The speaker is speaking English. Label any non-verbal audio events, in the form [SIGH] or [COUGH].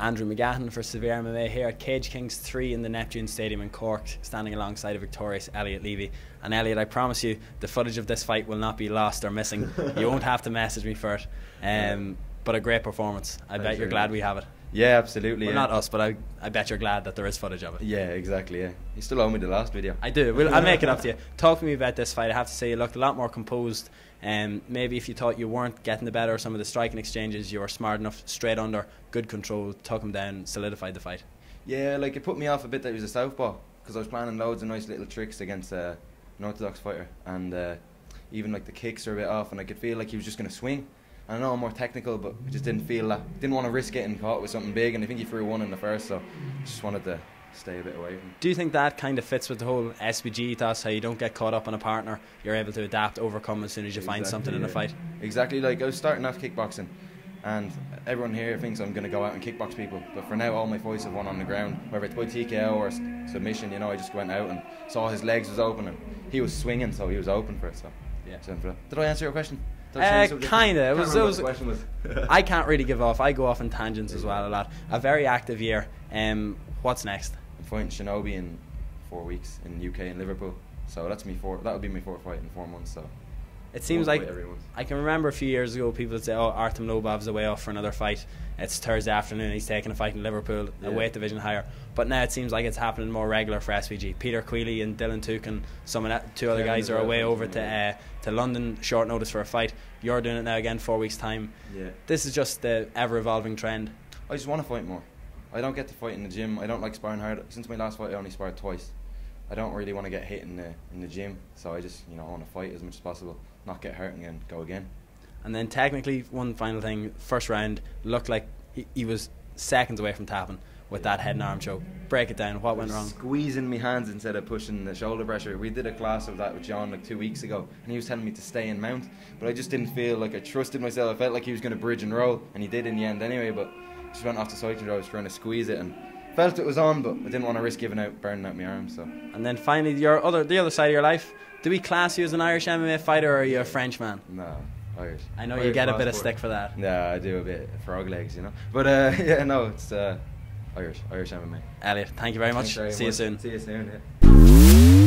Andrew McGahan for Severe MMA here at Cage Kings 3 in the Neptune Stadium in Cork, standing alongside a victorious Elliot Levy. And Elliot, I promise you, the footage of this fight will not be lost or missing. you won't have to message me for it. [LAUGHS] Um, but a great performance. I Thanks bet you're glad much. we have it. Yeah, absolutely. Well, yeah. not us, but I, I bet you're glad that there is footage of it. Yeah, exactly. Yeah, you still owe me the last video. I do. We'll, I'll make it up to you. [LAUGHS] Talk to me about this fight. I have to say, you looked a lot more composed. Um, maybe if you thought you weren't getting the better of some of the striking exchanges, you were smart enough, straight under, good control, took him down, solidified the fight. Yeah, like it put me off a bit that he was a southpaw because I was planning loads of nice little tricks against uh, an orthodox fighter, and uh, even like the kicks are a bit off, and I could feel like he was just going to swing. I know I'm more technical, but I just didn't feel that. Didn't want to risk getting caught with something big, and I think he threw one in the first, so just wanted to stay a bit away from. him. Do you think that kind of fits with the whole SBG ethos, how you don't get caught up on a partner, you're able to adapt, overcome as soon as you find Exactly, something in a fight? Exactly, like I was starting off kickboxing, and everyone here thinks I'm going to go out and kickbox people. But for now, all my fights have won on the ground, whether it's by TKO or submission. You know, I just went out and saw his legs was open, and he was swinging, so he was open for it. So, Yeah. so. Did I answer your question? Did I Uh, kinda. It Can't was- it was- the was. [LAUGHS] I can't really give off. I go off in tangents as well a lot. A very active year. Um, what's next? I'm fighting Shinobi in four weeks in UK in Liverpool. So that's me four. That would be my fourth fight in four months. So It seems like fight. I can remember a few years ago people would say, "Oh, Artem Lobov's away off for another fight. It's Thursday afternoon. He's taking a fight in Liverpool, a Yeah. weight division higher." But now it seems like it's happening more regular for SBG. Peter Queally and Dylan Tukin, some of that, two other guys are away over to uh, to London, short notice for a fight. You're doing it now again, four weeks time. yeah. This is just the ever evolving trend. I just want to fight more. I don't get to fight in the gym. I don't like sparring hard. Since my last fight, I only sparred twice. I don't really want to get hit in the in the gym. So I just you know I want to fight as much as possible, not get hurt and then go again. And then technically, one final thing: first round looked like he, he was seconds away from tapping with that head and arm choke. Break it down. What went wrong? Squeezing my hands instead of pushing the shoulder pressure. We did a class of that with John like two weeks ago, and he was telling me to stay and mount, but I just didn't feel like I trusted myself. I felt like he was going to bridge and roll, and he did in the end anyway. But just went off the side control. I was trying to squeeze it and felt it was on, but I didn't want to risk giving out, burning out my arm. So And then finally, your other the other side of your life. Do we class you as an Irish MMA fighter, or are you a French man? no, Irish. I know you get a bit of stick for that. Yeah, I do a bit frog legs, you know. But uh, [LAUGHS] yeah, no, it's uh, Irish, Irish MMA. Elliot, thank you very much. Very See you soon. See you soon. Yeah.